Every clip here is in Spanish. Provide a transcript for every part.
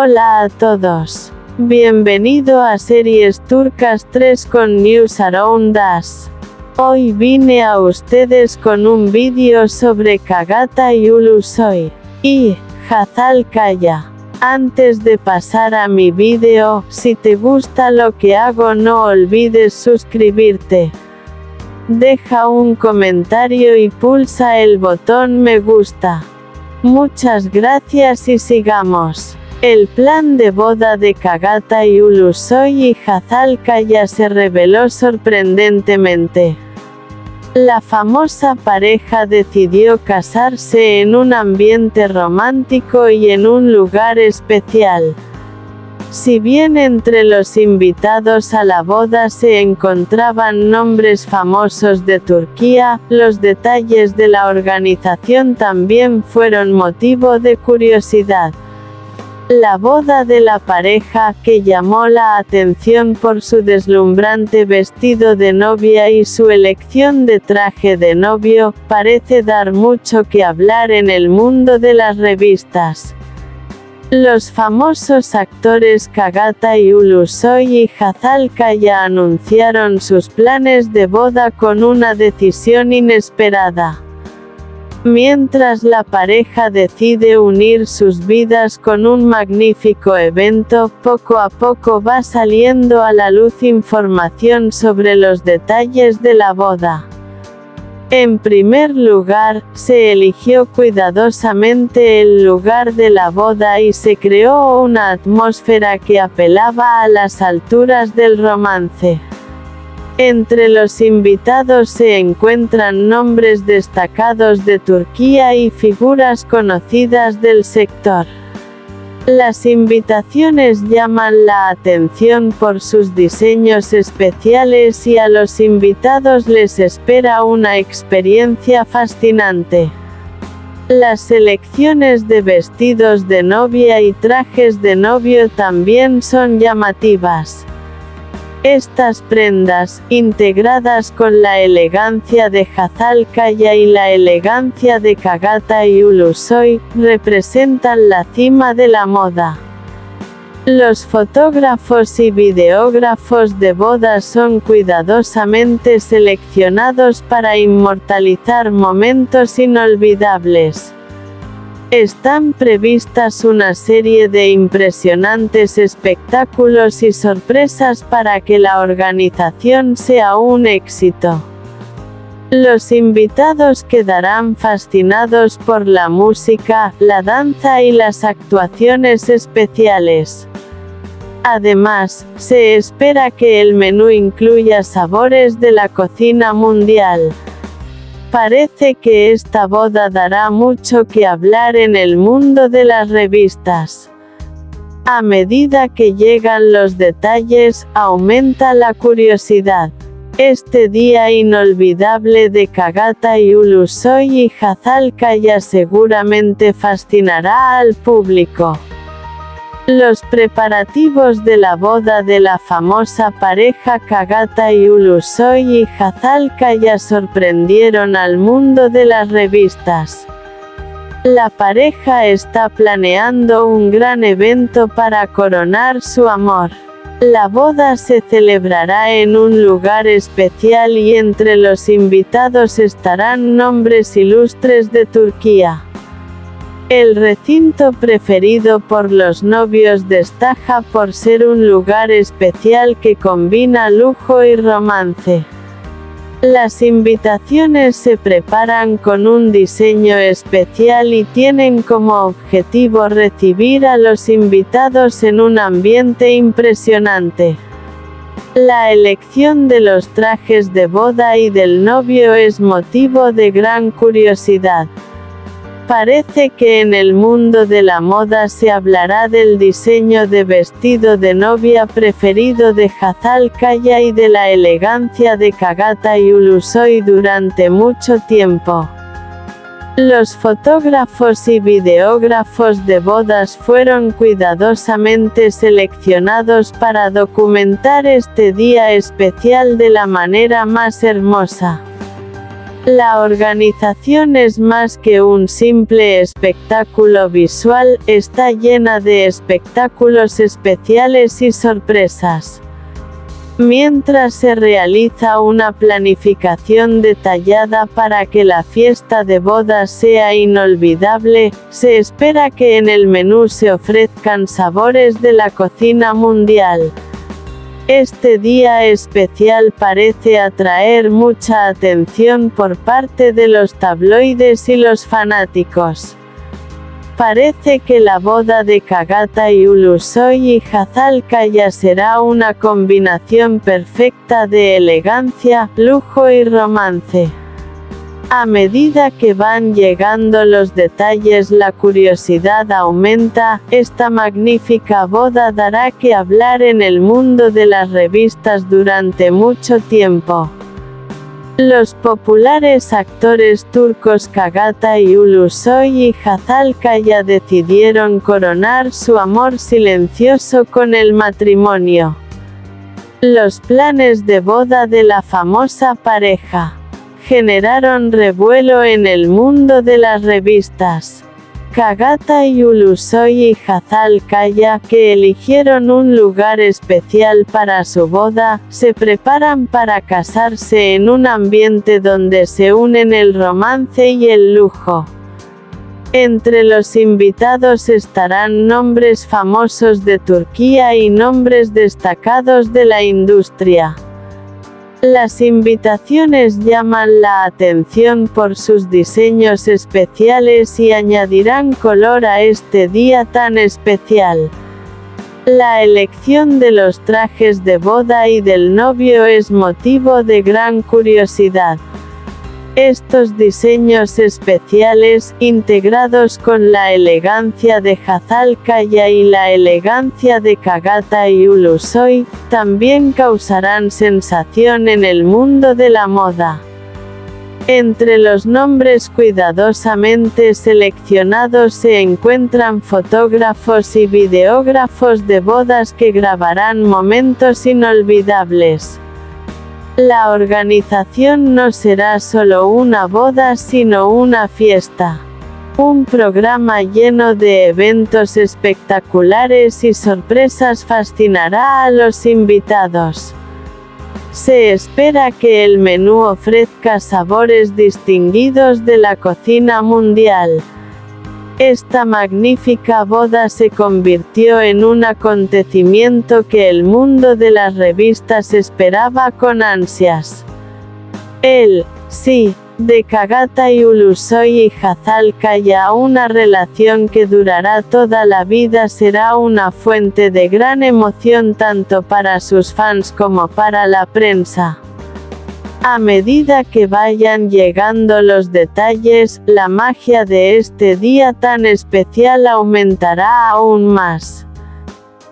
Hola a todos. Bienvenido a Series Turcas 3 con News Around Us. Hoy vine a ustedes con un vídeo sobre Kagata y Ulusoy. Y, Hazal Kaya. Antes de pasar a mi vídeo, si te gusta lo que hago no olvides suscribirte. Deja un comentario y pulsa el botón me gusta. Muchas gracias y sigamos. El plan de boda de Kagata y Ulusoy y Hazal Kaya se reveló sorprendentemente. La famosa pareja decidió casarse en un ambiente romántico y en un lugar especial. Si bien entre los invitados a la boda se encontraban nombres famosos de Turquía, los detalles de la organización también fueron motivo de curiosidad. La boda de la pareja, que llamó la atención por su deslumbrante vestido de novia y su elección de traje de novio, parece dar mucho que hablar en el mundo de las revistas. Los famosos actores Kagata y Ulusoy y Hazal Kaya anunciaron sus planes de boda con una decisión inesperada. Mientras la pareja decide unir sus vidas con un magnífico evento, poco a poco va saliendo a la luz información sobre los detalles de la boda. En primer lugar, se eligió cuidadosamente el lugar de la boda y se creó una atmósfera que apelaba a las alturas del romance. Entre los invitados se encuentran nombres destacados de Turquía y figuras conocidas del sector. Las invitaciones llaman la atención por sus diseños especiales y a los invitados les espera una experiencia fascinante. Las selecciones de vestidos de novia y trajes de novio también son llamativas. Estas prendas, integradas con la elegancia de Hazal Kaya y la elegancia de Kagata y Ulusoy, representan la cima de la moda. Los fotógrafos y videógrafos de bodas son cuidadosamente seleccionados para inmortalizar momentos inolvidables. Están previstas una serie de impresionantes espectáculos y sorpresas para que la organización sea un éxito. Los invitados quedarán fascinados por la música, la danza y las actuaciones especiales. Además, se espera que el menú incluya sabores de la cocina mundial. Parece que esta boda dará mucho que hablar en el mundo de las revistas. A medida que llegan los detalles, aumenta la curiosidad. Este día inolvidable de Kagata y Ulusoy y Hazal Kaya seguramente fascinará al público. Los preparativos de la boda de la famosa pareja Kagata y Ulusoy y Hazal Kaya sorprendieron al mundo de las revistas. La pareja está planeando un gran evento para coronar su amor. La boda se celebrará en un lugar especial y entre los invitados estarán nombres ilustres de Turquía. El recinto preferido por los novios destaca por ser un lugar especial que combina lujo y romance. Las invitaciones se preparan con un diseño especial y tienen como objetivo recibir a los invitados en un ambiente impresionante. La elección de los trajes de boda y del novio es motivo de gran curiosidad. Parece que en el mundo de la moda se hablará del diseño de vestido de novia preferido de Hazal Kaya y de la elegancia de Kagata y Ulusoy durante mucho tiempo. Los fotógrafos y videógrafos de bodas fueron cuidadosamente seleccionados para documentar este día especial de la manera más hermosa. La organización es más que un simple espectáculo visual, está llena de espectáculos especiales y sorpresas. Mientras se realiza una planificación detallada para que la fiesta de bodas sea inolvidable, se espera que en el menú se ofrezcan sabores de la cocina mundial. Este día especial parece atraer mucha atención por parte de los tabloides y los fanáticos. Parece que la boda de Kagata y Ulusoy y Hazalkaya será una combinación perfecta de elegancia, lujo y romance. A medida que van llegando los detalles la curiosidad aumenta, esta magnífica boda dará que hablar en el mundo de las revistas durante mucho tiempo. Los populares actores turcos Kagata y Ulusoy y Hazalkaya decidieron coronar su amor silencioso con el matrimonio. Los planes de boda de la famosa pareja generaron revuelo en el mundo de las revistas. Kagata y Ulusoy y Hazal Kaya, que eligieron un lugar especial para su boda, se preparan para casarse en un ambiente donde se unen el romance y el lujo. Entre los invitados estarán nombres famosos de Turquía y nombres destacados de la industria. Las invitaciones llaman la atención por sus diseños especiales y añadirán color a este día tan especial. La elección de los trajes de boda y del novio es motivo de gran curiosidad. Estos diseños especiales, integrados con la elegancia de Hazalkaya y la elegancia de Kagata y Ulusoy, también causarán sensación en el mundo de la moda. Entre los nombres cuidadosamente seleccionados se encuentran fotógrafos y videógrafos de bodas que grabarán momentos inolvidables. La organización no será solo una boda sino una fiesta. Un programa lleno de eventos espectaculares y sorpresas fascinará a los invitados. Se espera que el menú ofrezca sabores distinguidos de la cocina mundial. Esta magnífica boda se convirtió en un acontecimiento que el mundo de las revistas esperaba con ansias. El, sí, de Kagata y Ulusoy y una relación que durará toda la vida será una fuente de gran emoción tanto para sus fans como para la prensa. A medida que vayan llegando los detalles, la magia de este día tan especial aumentará aún más.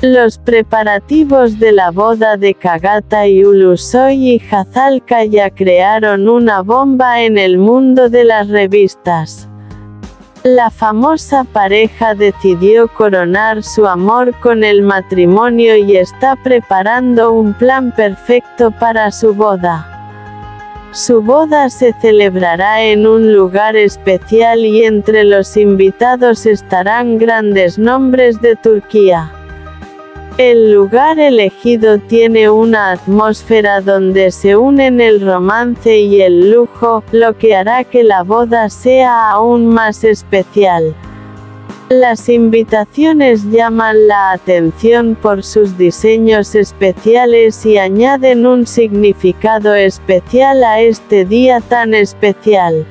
Los preparativos de la boda de Kagata y Ulusoy y Hazalka ya crearon una bomba en el mundo de las revistas. La famosa pareja decidió coronar su amor con el matrimonio y está preparando un plan perfecto para su boda. Su boda se celebrará en un lugar especial y entre los invitados estarán grandes nombres de Turquía. El lugar elegido tiene una atmósfera donde se unen el romance y el lujo, lo que hará que la boda sea aún más especial. Las invitaciones llaman la atención por sus diseños especiales y añaden un significado especial a este día tan especial.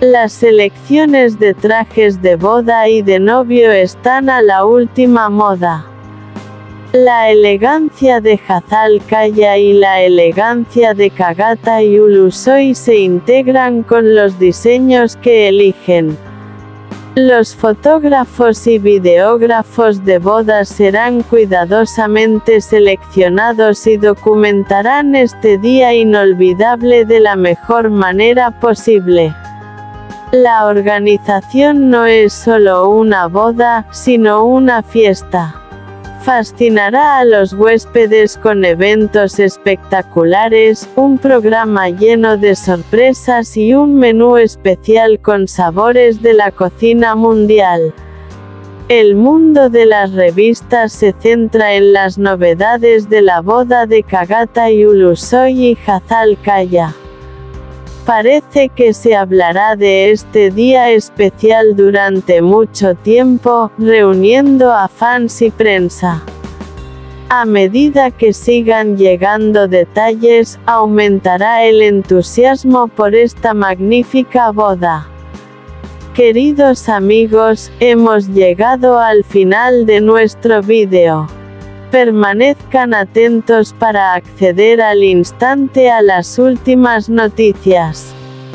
Las selecciones de trajes de boda y de novio están a la última moda. La elegancia de Hazal Kaya y la elegancia de Kagata y Ulusoy se integran con los diseños que eligen. Los fotógrafos y videógrafos de bodas serán cuidadosamente seleccionados y documentarán este día inolvidable de la mejor manera posible. La organización no es solo una boda, sino una fiesta. Fascinará a los huéspedes con eventos espectaculares, un programa lleno de sorpresas y un menú especial con sabores de la cocina mundial. El mundo de las revistas se centra en las novedades de la boda de Kagata y Ulusoy y Hazal Kaya. Parece que se hablará de este día especial durante mucho tiempo, reuniendo a fans y prensa. A medida que sigan llegando detalles, aumentará el entusiasmo por esta magnífica boda. Queridos amigos, hemos llegado al final de nuestro vídeo. Permanezcan atentos para acceder al instante a las últimas noticias.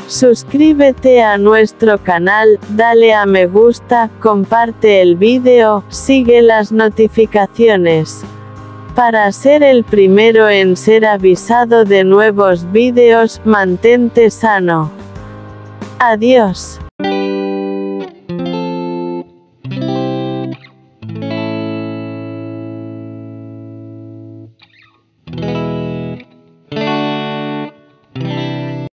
Suscríbete a nuestro canal, dale a me gusta, comparte el vídeo, sigue las notificaciones. Para ser el primero en ser avisado de nuevos vídeos, mantente sano. Adiós.